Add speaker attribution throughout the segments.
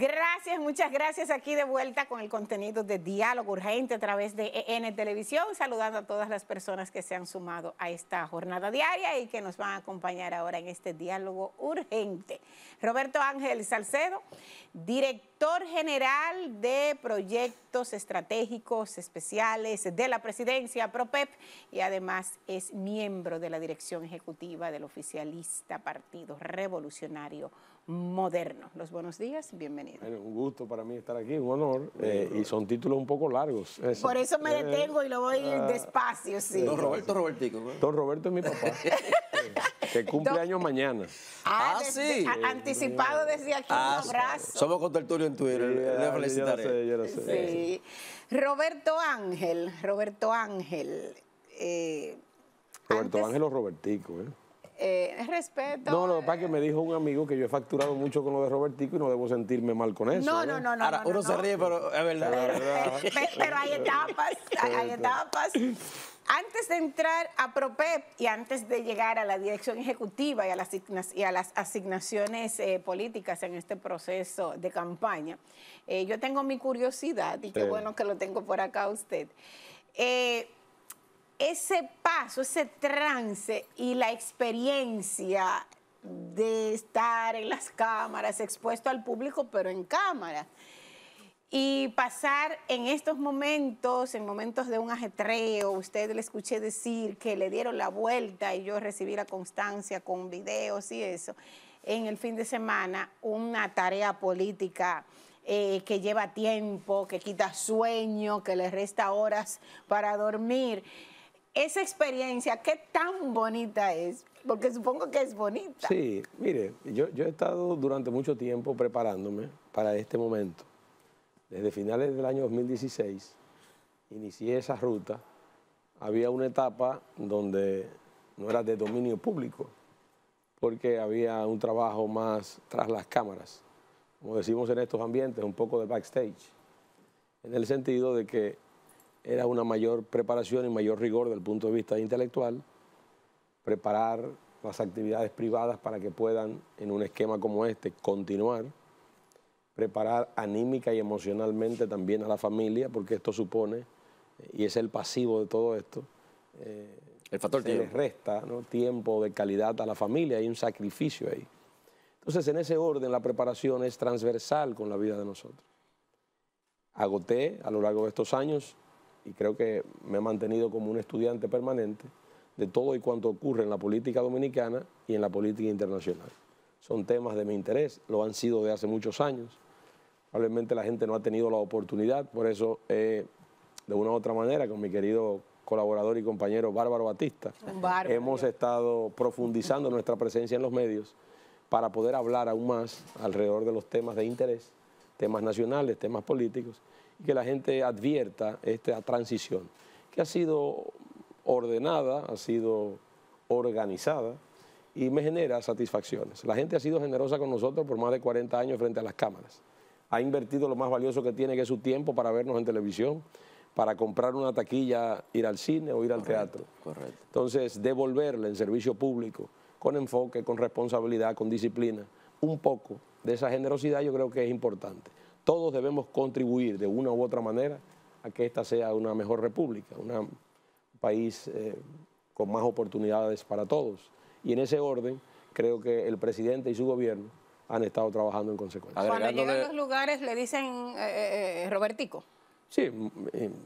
Speaker 1: Gracias, muchas gracias. Aquí de vuelta con el contenido de Diálogo Urgente a través de EN Televisión, saludando a todas las personas que se han sumado a esta jornada diaria y que nos van a acompañar ahora en este Diálogo Urgente. Roberto Ángel Salcedo, director general de proyectos estratégicos especiales de la presidencia PROPEP y además es miembro de la dirección ejecutiva del oficialista Partido Revolucionario Moderno. Los buenos días, bienvenido.
Speaker 2: un gusto para mí estar aquí, un honor, eh, y son títulos un poco largos.
Speaker 1: Por eso me eh, detengo y lo voy ah. despacio, sí.
Speaker 3: Don Roberto Robertico.
Speaker 2: Don Roberto es mi papá. que cumple años mañana.
Speaker 1: Ah, ah sí. anticipado desde aquí, un ah, abrazo.
Speaker 3: Somos con Tertulio en Twitter, le felicitaré.
Speaker 2: Yo sé, yo lo sé. Sí.
Speaker 1: Roberto Ángel, Roberto Ángel.
Speaker 2: Eh, Roberto Ángel o Robertico, ¿eh?
Speaker 1: Eh, respeto.
Speaker 2: No, lo que pasa es que me dijo un amigo que yo he facturado mucho con lo de Robertico y no debo sentirme mal con eso.
Speaker 1: No, no, no, no.
Speaker 3: Ahora, uno se ríe, pero es verdad.
Speaker 1: Pero, hay etapas, hay, etapas. Antes de entrar a PROPEP y antes de llegar a la dirección ejecutiva y a las, y a las asignaciones eh, políticas en este proceso de campaña, eh, yo tengo mi curiosidad y qué bueno que lo tengo por acá usted. Eh, ese paso, ese trance y la experiencia de estar en las cámaras, expuesto al público, pero en cámara. Y pasar en estos momentos, en momentos de un ajetreo, usted le escuché decir que le dieron la vuelta y yo recibí la constancia con videos y eso, en el fin de semana, una tarea política eh, que lleva tiempo, que quita sueño, que le resta horas para dormir esa experiencia, ¿qué tan bonita es? Porque supongo que es bonita.
Speaker 2: Sí, mire, yo, he estado durante mucho tiempo preparándome para este momento. Desde finales del año 2016 inicié esa ruta. Había una etapa donde no era de dominio público, porque había un trabajo más tras las cámaras, como decimos en estos ambientes, un poco de backstage, en el sentido de que era una mayor preparación y mayor rigor del punto de vista intelectual, preparar las actividades privadas para que puedan, en un esquema como este, continuar, preparar anímica y emocionalmente también a la familia, porque esto supone, y es el pasivo de todo esto,
Speaker 3: eh, el factor
Speaker 2: se les resta tiempo de calidad a la familia, hay un sacrificio ahí. Entonces, en ese orden, la preparación es transversal con la vida de nosotros. Agoté a lo largo de estos años y creo que me he mantenido como un estudiante permanente de todo y cuanto ocurre en la política dominicana y en la política internacional. Son temas de mi interés, lo han sido de hace muchos años. Probablemente la gente no ha tenido la oportunidad, por eso de una u otra manera, con mi querido colaborador y compañero Bárbaro Batista, hemos estado profundizando nuestra presencia en los medios para poder hablar aún más alrededor de los temas de interés, temas nacionales, temas políticos, que la gente advierta esta transición, que ha sido ordenada, ha sido organizada y me genera satisfacciones. La gente ha sido generosa con nosotros por más de 40 años frente a las cámaras. Ha invertido lo más valioso que tiene, que es su tiempo para vernos en televisión, para comprar una taquilla, ir al cine o ir al teatro.
Speaker 3: Correcto.
Speaker 2: Entonces, devolverle en servicio público, con enfoque, con responsabilidad, con disciplina, un poco de esa generosidad yo creo que es importante todos debemos contribuir de una u otra manera a que esta sea una mejor república, un país eh, con más oportunidades para todos. Y en ese orden, creo que el presidente y su gobierno han estado trabajando en consecuencia.
Speaker 1: Cuando llegan a los lugares le dicen eh, eh, Robertico.
Speaker 2: Sí, bueno,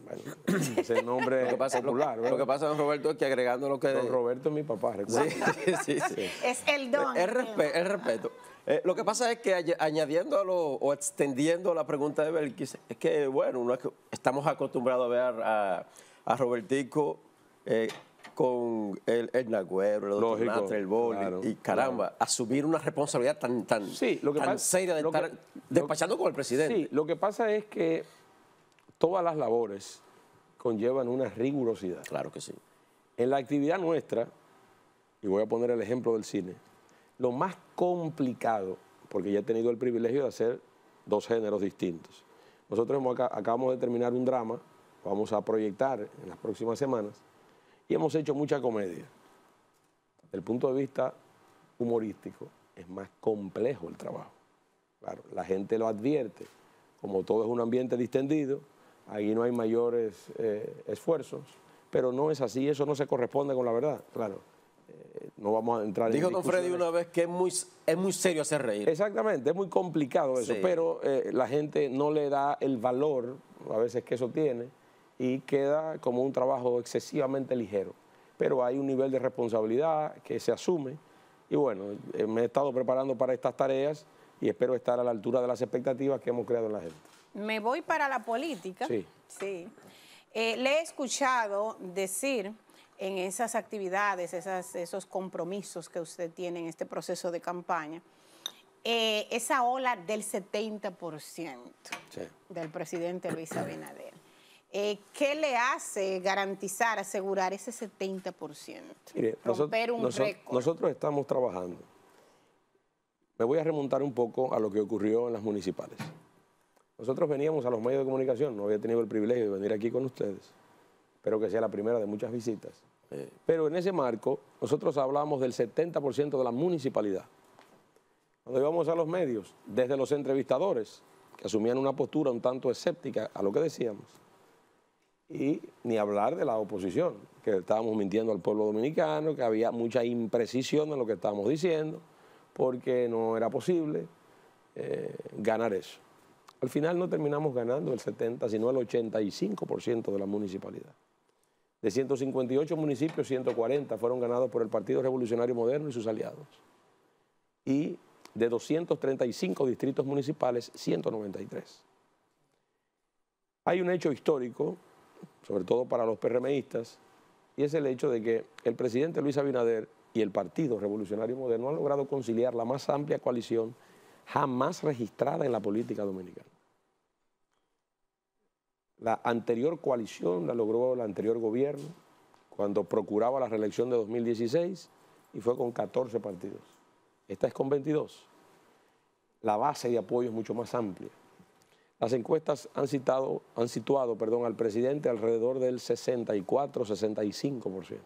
Speaker 2: ese nombre lo que pasa, popular.
Speaker 3: Lo, que pasa, don Roberto, es que agregando lo que...
Speaker 2: Don Roberto es mi papá, recuerda.
Speaker 1: Sí, sí, sí. Es el don.
Speaker 3: Es, respeto. Eh, lo que pasa es que añadiendo o extendiendo la pregunta de Belkis, es que, bueno, estamos acostumbrados a ver a, a Robertico eh, con el, el Nagüero, el el Boli, y caramba, asumir una responsabilidad tan, tan, tan seria de estar despachando con el presidente.
Speaker 2: Sí, lo que pasa es que todas las labores conllevan una rigurosidad.
Speaker 3: Claro que sí.
Speaker 2: En la actividad nuestra, y voy a poner el ejemplo del cine, lo más complicado, porque ya he tenido el privilegio de hacer dos géneros distintos. Nosotros acabamos de terminar un drama, vamos a proyectar en las próximas semanas, y hemos hecho mucha comedia. Desde el punto de vista humorístico, es más complejo el trabajo. Claro, la gente lo advierte. Como todo es un ambiente distendido, ahí no hay mayores eh, esfuerzos, pero no es así, eso no se corresponde con la verdad, claro. Eh, no vamos a entrar
Speaker 3: Dijo
Speaker 2: en
Speaker 3: don Freddy una vez que es muy, es muy serio hacer reír.
Speaker 2: Exactamente, es muy complicado eso,
Speaker 3: Sí.
Speaker 2: pero eh, la gente no le da el valor a veces que eso tiene y queda como un trabajo excesivamente ligero. Pero hay un nivel de responsabilidad que se asume y bueno, eh, me he estado preparando para estas tareas y espero estar a la altura de las expectativas que hemos creado en la gente.
Speaker 1: Me voy para la política.
Speaker 2: Sí.
Speaker 1: Sí. Eh, le he escuchado decir en esas actividades, esas- esos compromisos que usted tiene en este proceso de campaña, eh, esa ola del 70%
Speaker 2: Sí.
Speaker 1: del presidente Luis Abinader. Eh, ¿Qué le hace garantizar, asegurar ese 70%?
Speaker 2: Mire,
Speaker 1: Romper
Speaker 2: nosotros,
Speaker 1: un récord.
Speaker 2: nosotros estamos trabajando. Me voy a remontar un poco a lo que ocurrió en las municipales. Nosotros veníamos a los medios de comunicación, no había tenido el privilegio de venir aquí con ustedes. Espero que sea la primera de muchas visitas.
Speaker 3: Eh,
Speaker 2: Pero en ese marco, nosotros hablamos del 70% de la municipalidad. Cuando íbamos a los medios, desde los entrevistadores, que asumían una postura un tanto escéptica a lo que decíamos, y ni hablar de la oposición, que estábamos mintiendo al pueblo dominicano, que había mucha imprecisión en lo que estábamos diciendo, porque no era posible eh, ganar eso. Al final no terminamos ganando el 70, sino el 85% de la municipalidad. De 158 municipios, 140 fueron ganados por el Partido Revolucionario Moderno y sus aliados. Y de 235 distritos municipales, 193. Hay un hecho histórico, sobre todo para los PRMistas, y es el hecho de que el presidente Luis Abinader y el Partido Revolucionario Moderno han logrado conciliar la más amplia coalición jamás registrada en la política dominicana. La anterior coalición la logró el anterior gobierno cuando procuraba la reelección de 2016 y fue con 14 partidos. Esta es con 22. La base de apoyo es mucho más amplia. Las encuestas han, citado, han situado perdón, al presidente alrededor del 64-65%.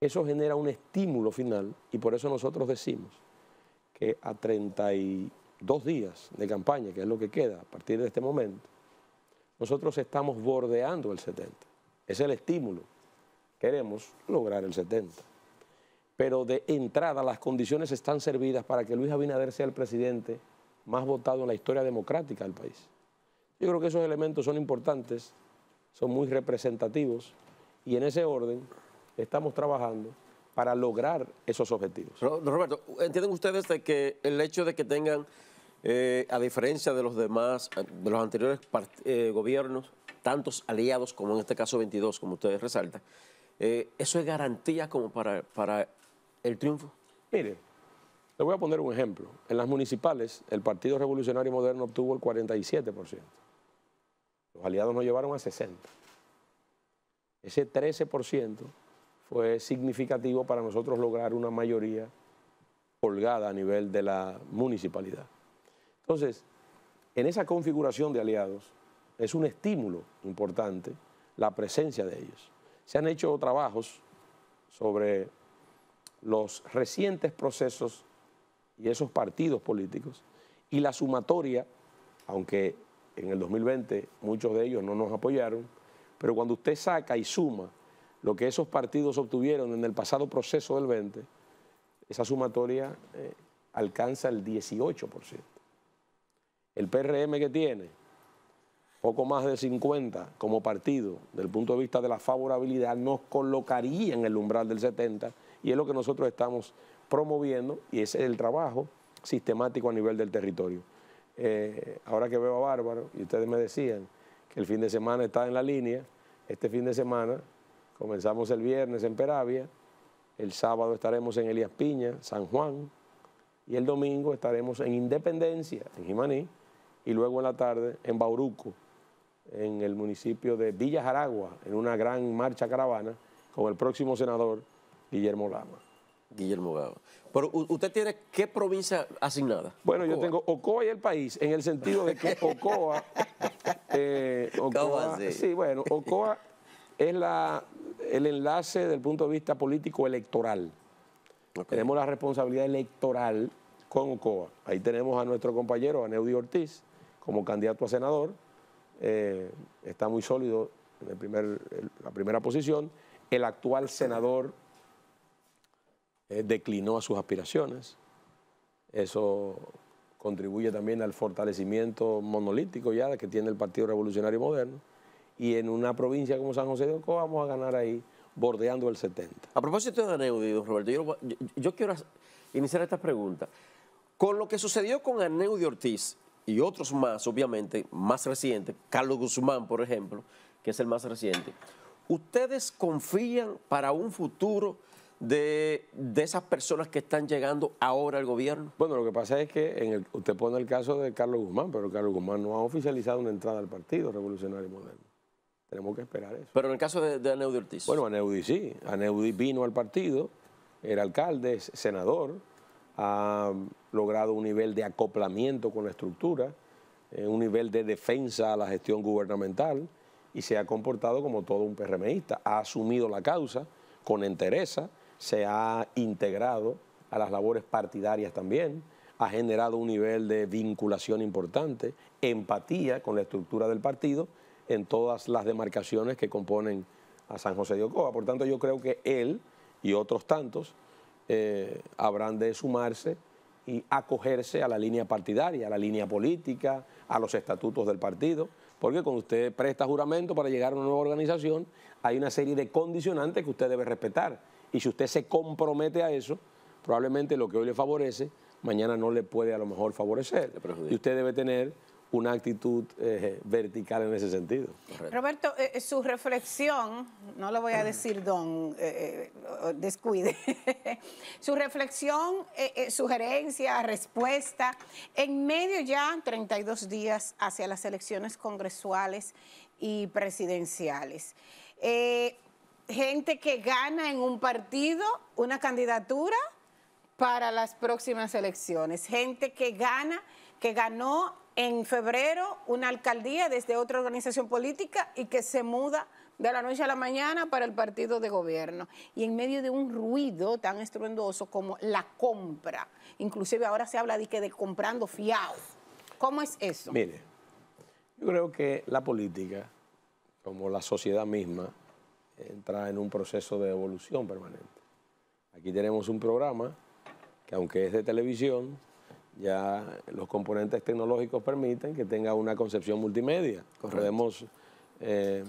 Speaker 2: Eso genera un estímulo final y por eso nosotros decimos que a 32 días de campaña, que es lo que queda a partir de este momento, nosotros estamos bordeando el 70. Es el estímulo. Queremos lograr el 70. Pero de entrada las condiciones están servidas para que Luis Abinader sea el presidente más votado en la historia democrática del país. Yo creo que esos elementos son importantes, son muy representativos y en ese orden estamos trabajando para lograr esos objetivos.
Speaker 3: Roberto, ¿entienden ustedes de que el hecho de que tengan, eh, a diferencia de los demás, eh, de los anteriores eh, gobiernos, tantos aliados como en este caso 22, como ustedes resaltan, eso es garantía como para, para el triunfo?
Speaker 2: Mire, le voy a poner un ejemplo. En las municipales, el Partido Revolucionario Moderno obtuvo el 47%. Los aliados nos llevaron a 60%. Ese 13% fue significativo para nosotros lograr una mayoría holgada a nivel de la municipalidad. Entonces, en esa configuración de aliados es un estímulo importante la presencia de ellos. Se han hecho trabajos sobre los recientes procesos y esos partidos políticos y la sumatoria, aunque en el 2020 muchos de ellos no nos apoyaron, pero cuando usted saca y suma lo que esos partidos obtuvieron en el pasado proceso del 20, esa sumatoria eh, alcanza el 18%. El PRM que tiene poco más de 50 como partido, del punto de vista de la favorabilidad, nos colocaría en el umbral del 70 y es lo que nosotros estamos promoviendo y es el trabajo sistemático a nivel del territorio. Eh, ahora que veo a Bárbaro y ustedes me decían que el fin de semana está en la línea, este fin de semana comenzamos el viernes en Peravia, el sábado estaremos en Elías Piña, San Juan y el domingo estaremos en Independencia, en Jimaní, y luego en la tarde en Bauruco, en el municipio de Villa Jaragua, en una gran marcha caravana con el próximo senador Guillermo Lama.
Speaker 3: Guillermo Gaba. Pero usted tiene qué provincia asignada?
Speaker 2: Bueno, yo tengo Ocoa y el país, en el sentido de que Ocoa, eh,
Speaker 3: ¿Cómo
Speaker 2: Ocoa sí, bueno, Ocoa es la, el enlace del punto de vista político electoral. Tenemos la responsabilidad electoral con Ocoa. Ahí tenemos a nuestro compañero Aneudi Ortiz como candidato a senador. Eh, está muy sólido en el primer, la primera posición. El actual senador eh, declinó a sus aspiraciones. Eso contribuye también al fortalecimiento monolítico ya que tiene el Partido Revolucionario Moderno. Y en una provincia como San José de Ocoa vamos a ganar ahí bordeando el 70.
Speaker 3: A propósito de Aneudi, don Roberto, yo, yo quiero iniciar esta pregunta. Con lo que sucedió con Aneudi Ortiz y otros más, obviamente, más recientes, Carlos Guzmán, por ejemplo, que es el más reciente, ¿ustedes confían para un futuro de, esas personas que están llegando ahora al gobierno?
Speaker 2: Bueno, lo que pasa es que en el, usted pone el caso de Carlos Guzmán, pero Carlos Guzmán no ha oficializado una entrada al Partido Revolucionario Moderno. Tenemos que esperar eso.
Speaker 3: Pero en el caso de, de Aneudi Ortiz.
Speaker 2: Bueno, Aneudi sí. Aneudi vino al partido, era alcalde, senador, ha logrado un nivel de acoplamiento con la estructura, eh, un nivel de defensa a la gestión gubernamental y se ha comportado como todo un PRMista. Ha asumido la causa con entereza, se ha integrado a las labores partidarias también, ha generado un nivel de vinculación importante, empatía con la estructura del partido en todas las demarcaciones que componen a San José de Ocoa. Por tanto, yo creo que él y otros tantos eh, habrán de sumarse y acogerse a la línea partidaria, a la línea política, a los estatutos del partido, porque cuando usted presta juramento para llegar a una nueva organización, hay una serie de condicionantes que usted debe respetar. Y si usted se compromete a eso, probablemente lo que hoy le favorece, mañana no le puede a lo mejor favorecer. Y usted debe tener una actitud eh, vertical en ese sentido.
Speaker 1: Roberto, eh, eh, su reflexión, no lo voy a decir don, descuide, su reflexión, sugerencia, respuesta, en medio ya 32 días hacia las elecciones congresuales y presidenciales. gente que gana en un partido una candidatura para las próximas elecciones, gente que gana, que ganó en febrero una alcaldía desde otra organización política y que se muda de la noche a la mañana para el partido de gobierno. Y en medio de un ruido tan estruendoso como la compra, inclusive ahora se habla de que de comprando fiado. ¿Cómo es eso?
Speaker 2: Mire, yo creo que la política, como la sociedad misma, entra en un proceso de evolución permanente. Aquí tenemos un programa que aunque es de televisión, ya los componentes tecnológicos permiten que tenga una concepción multimedia. Podemos eh,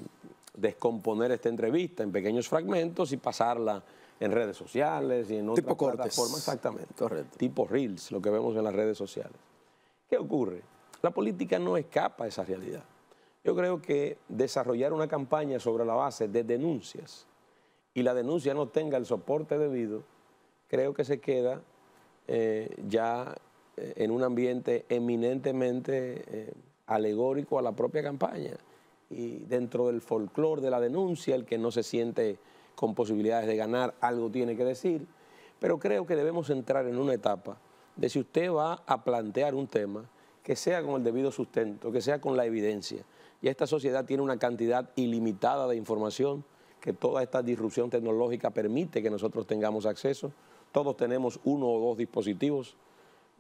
Speaker 2: descomponer esta entrevista en pequeños fragmentos y pasarla en redes sociales y en otras tipo plataformas. Exactamente. Correcto. Tipo Reels, lo que vemos en las redes sociales. ¿Qué ocurre? La política no escapa a esa realidad. Yo creo que desarrollar una campaña sobre la base de denuncias y la denuncia no tenga el soporte debido, creo que se queda eh, ya en un ambiente eminentemente eh, alegórico a la propia campaña. Y dentro del folclore de la denuncia, el que no se siente con posibilidades de ganar, algo tiene que decir. Pero creo que debemos entrar en una etapa de si usted va a plantear un tema, que sea con el debido sustento, que sea con la evidencia. Y esta sociedad tiene una cantidad ilimitada de información que toda esta disrupción tecnológica permite que nosotros tengamos acceso. Todos tenemos uno o dos dispositivos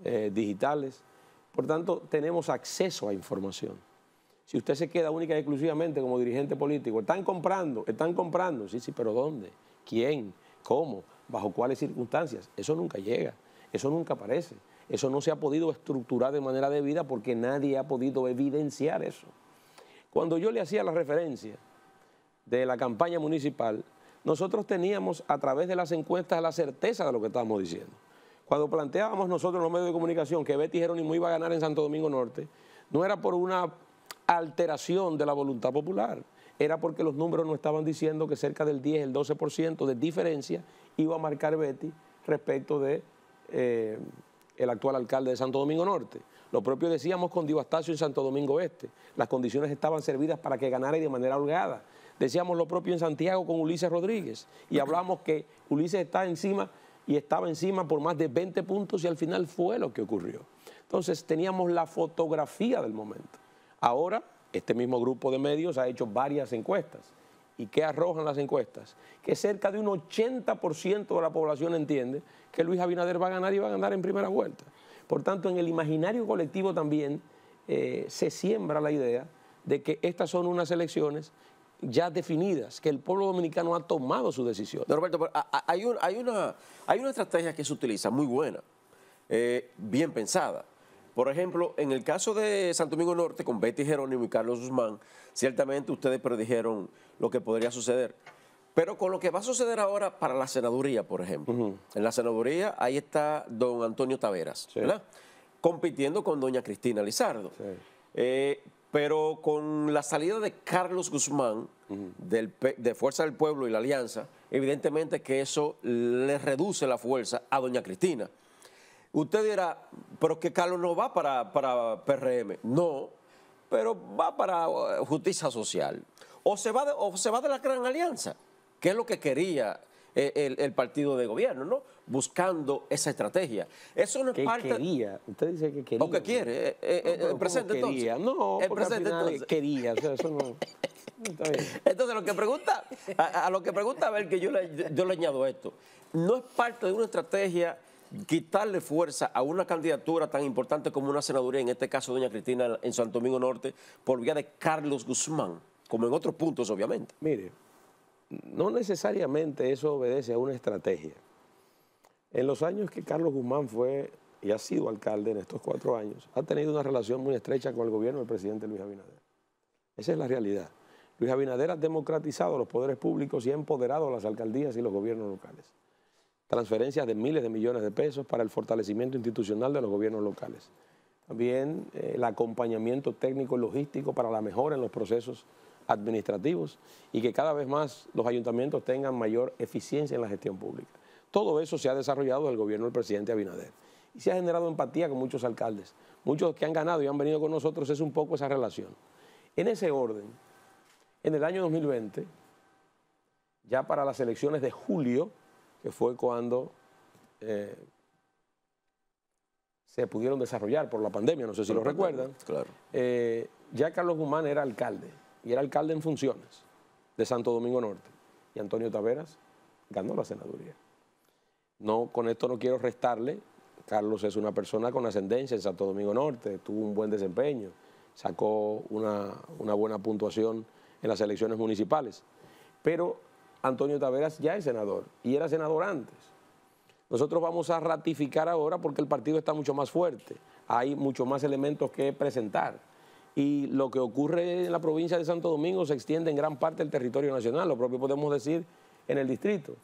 Speaker 2: eh, digitales. Por tanto, tenemos acceso a información. Si usted se queda única y exclusivamente como dirigente político, están comprando, están comprando, sí, sí, pero ¿dónde? ¿Quién? ¿Cómo? ¿Bajo cuáles circunstancias? Eso nunca llega, eso nunca aparece. Eso no se ha podido estructurar de manera debida porque nadie ha podido evidenciar eso. Cuando yo le hacía la referencia de la campaña municipal, nosotros teníamos a través de las encuestas la certeza de lo que estábamos diciendo. Cuando planteábamos nosotros en los medios de comunicación que Betty Jerónimo iba a ganar en Santo Domingo Norte, no era por una alteración de la voluntad popular, era porque los números no estaban diciendo que cerca del 10, el 12% de diferencia iba a marcar Betty respecto de eh, el actual alcalde de Santo Domingo Norte. Lo propio decíamos con Dio Astacio en Santo Domingo Este. Las condiciones estaban servidas para que ganara y de manera holgada. Decíamos lo propio en Santiago con Ulises Rodríguez y hablamos que Ulises está encima y estaba encima por más de 20 puntos y al final fue lo que ocurrió. Entonces teníamos la fotografía del momento. Ahora, este mismo grupo de medios ha hecho varias encuestas. ¿Y qué arrojan las encuestas? Que cerca de un 80% de la población entiende que Luis Abinader va a ganar y va a ganar en primera vuelta. Por tanto, en el imaginario colectivo también eh, se siembra la idea de que estas son unas elecciones ya definidas, que el pueblo dominicano ha tomado su decisión.
Speaker 3: Roberto, hay, hay, una, hay una estrategia que se utiliza muy buena, eh, bien pensada. Por ejemplo, en el caso de Santo Domingo Norte, con Betty Jerónimo y Carlos Guzmán, ciertamente ustedes predijeron lo que podría suceder. Pero con lo que va a suceder ahora para la senaduría, por ejemplo. En la senaduría, ahí está don Antonio Taveras, ¿verdad? Compitiendo con doña Cristina Lizardo. Eh, pero con la salida de Carlos Guzmán, de Fuerza del Pueblo y la Alianza, evidentemente que eso le reduce la fuerza a doña Cristina. Usted dirá, pero que Carlos no va para, para PRM. No, pero va para eh, justicia social. O se va o se va de la gran alianza que es lo que quería eh, el, partido de gobierno, ¿no? Buscando esa estrategia. Eso no es
Speaker 2: que
Speaker 3: parte.
Speaker 2: quería. Usted dice que quería.
Speaker 3: ¿O que quiere? Eh, eh, el presente
Speaker 2: quería.
Speaker 3: entonces.
Speaker 2: No, el presente entonces. quería. O sea, eso no.
Speaker 3: Está bien. Entonces, lo que pregunta, a, lo que pregunta a ver, que yo le, yo le añado esto, no es parte de una estrategia quitarle fuerza a una candidatura tan importante como una senaduría, en este caso doña Cristina en Santo Domingo Norte, por vía de Carlos Guzmán, como en otros puntos, obviamente.
Speaker 2: Mire, no necesariamente eso obedece a una estrategia. En los años que Carlos Guzmán fue y ha sido alcalde en estos cuatro años, ha tenido una relación muy estrecha con el gobierno del presidente Luis Abinader. Esa es la realidad. Luis Abinader ha democratizado los poderes públicos y ha empoderado a las alcaldías y los gobiernos locales. Transferencias de miles de millones de pesos para el fortalecimiento institucional de los gobiernos locales. También eh, el acompañamiento técnico y logístico para la mejora en los procesos administrativos y que cada vez más los ayuntamientos tengan mayor eficiencia en la gestión pública. Todo eso se ha desarrollado en el gobierno del presidente Abinader y se ha generado empatía con muchos alcaldes. Muchos que han ganado y han venido con nosotros es un poco esa relación. En ese orden, en el año 2020, ya para las elecciones de julio, que fue cuando eh, se pudieron desarrollar por la pandemia, no sé si lo recuerdan,
Speaker 3: claro.
Speaker 2: Eh, ya Carlos Guzmán era alcalde y era alcalde en funciones de Santo Domingo Norte. Y Antonio Taveras ganó la senaduría. No, con esto no quiero restarle. Carlos es una persona con ascendencia en Santo Domingo Norte, tuvo un buen desempeño, sacó una, una buena puntuación en las elecciones municipales. Pero Antonio Taveras ya es senador y era senador antes. Nosotros vamos a ratificar ahora porque el partido está mucho más fuerte. Hay muchos más elementos que presentar y lo que ocurre en la provincia de Santo Domingo se extiende en gran parte del territorio nacional, lo propio podemos decir en el distrito,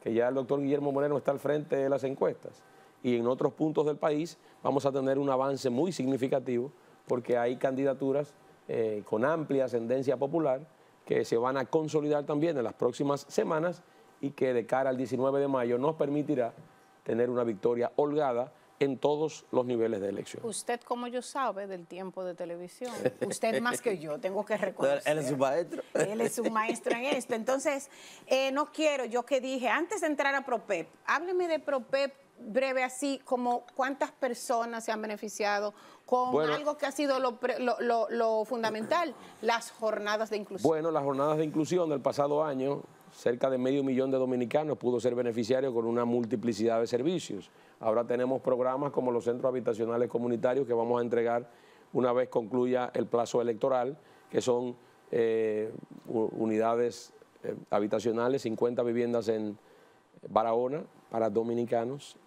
Speaker 2: que ya el doctor Guillermo Moreno está al frente de las encuestas y en otros puntos del país vamos a tener un avance muy significativo porque hay candidaturas eh, con amplia ascendencia popular que se van a consolidar también en las próximas semanas y que de cara al 19 de mayo nos permitirá tener una victoria holgada en todos los niveles de elección.
Speaker 1: Usted, como yo sabe del tiempo de televisión, usted más que yo, tengo que reconocer.
Speaker 3: Él es un maestro.
Speaker 1: Él es un maestro en esto. Entonces, eh, no quiero, yo que dije, antes de entrar a ProPEP, hábleme de ProPEP breve así, como cuántas personas se han beneficiado con algo que ha sido lo, lo, fundamental, las jornadas de inclusión.
Speaker 2: Bueno, las jornadas de inclusión del pasado año cerca de medio millón de dominicanos pudo ser beneficiario con una multiplicidad de servicios. Ahora tenemos programas como los centros habitacionales comunitarios que vamos a entregar una vez concluya el plazo electoral, que son eh, unidades eh, habitacionales, 50 viviendas en Barahona para dominicanos,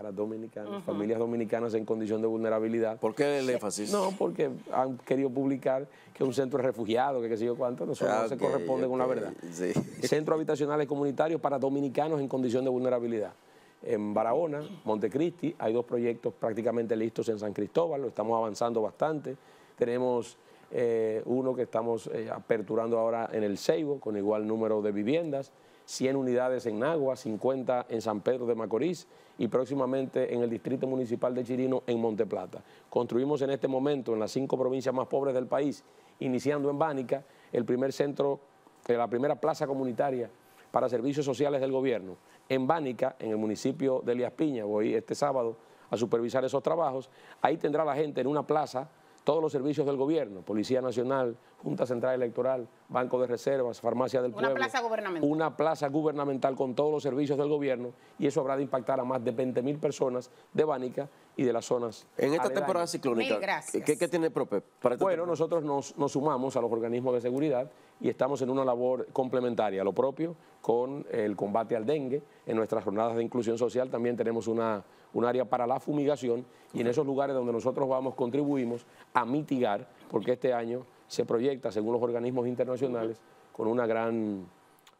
Speaker 2: para dominicanos, familias dominicanas en condición de vulnerabilidad.
Speaker 3: ¿Por qué el énfasis?
Speaker 2: No, porque han querido publicar que un centro de refugiados, que qué sé yo cuánto, no, no se corresponde con la verdad. Sí. Centros habitacionales comunitarios para dominicanos en condición de vulnerabilidad. En Barahona, Montecristi, hay dos proyectos prácticamente listos en San Cristóbal, lo estamos avanzando bastante. Tenemos eh, uno que estamos eh, aperturando ahora en el Ceibo, con igual número de viviendas. 100 unidades en Nagua, 50 en San Pedro de Macorís y próximamente en el Distrito Municipal de Chirino en Monteplata. Construimos en este momento en las cinco provincias más pobres del país, iniciando en Bánica, el primer centro, eh, la primera plaza comunitaria para servicios sociales del gobierno. En Bánica, en el municipio de Elías Piña, voy este sábado a supervisar esos trabajos, ahí tendrá la gente en una plaza todos los servicios del gobierno, Policía Nacional, Junta Central Electoral, Banco de Reservas, Farmacia del
Speaker 1: Una
Speaker 2: Pueblo.
Speaker 1: plaza gubernamental.
Speaker 2: Una plaza gubernamental con todos los servicios del gobierno y eso habrá de impactar a más de 20 mil personas de Bánica y de las zonas.
Speaker 3: En esta
Speaker 2: aledañas.
Speaker 3: temporada ciclónica,
Speaker 1: Mil gracias.
Speaker 3: ¿qué, qué tiene PROPEP? para esta
Speaker 2: Bueno,
Speaker 3: temporada?
Speaker 2: nosotros nos, nos sumamos a los organismos de seguridad y estamos en una labor complementaria, lo propio con el combate al dengue. En nuestras jornadas de inclusión social también tenemos una, un área para la fumigación y en esos lugares donde nosotros vamos contribuimos a mitigar, porque este año se proyecta, según los organismos internacionales, con una gran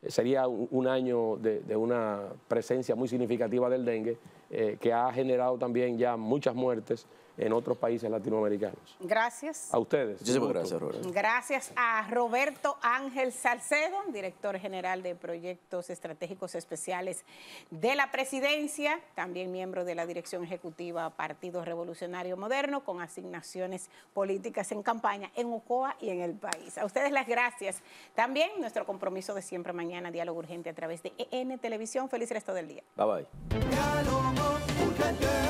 Speaker 2: sería un, un año de, de una presencia muy significativa del dengue eh, que ha generado también ya muchas muertes en otros países latinoamericanos.
Speaker 1: Gracias.
Speaker 2: A ustedes.
Speaker 3: Muchísimas gracias, Roberto.
Speaker 1: Gracias a Roberto Ángel Salcedo, director general de Proyectos Estratégicos Especiales de la Presidencia, también miembro de la Dirección Ejecutiva Partido Revolucionario Moderno, con asignaciones políticas en campaña en Ocoa y en el país. A ustedes las gracias. También nuestro compromiso de siempre mañana, diálogo urgente a través de EN Televisión. Feliz resto del día.
Speaker 3: Bye bye.
Speaker 4: Diálogo urgente.